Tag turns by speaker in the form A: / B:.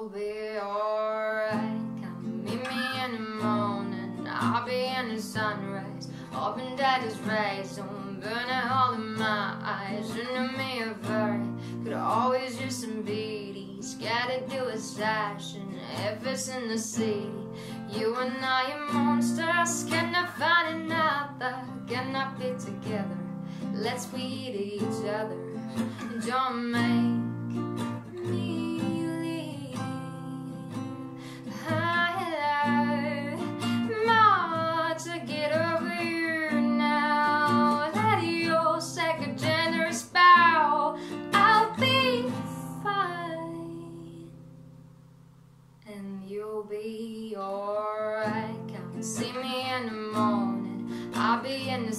A: you'll be alright. Come meet me in the morning, I'll be in the sunrise. Up in daddy's rays, don't burn a hole in my eyes. Know me a very, could always use some beaties. Gotta do a and if it's in the city, you and I are monsters. Cannot find another, cannot be together. Let's to each other. Don't make and you'll be alright. Come see me in the morning, I'll be in the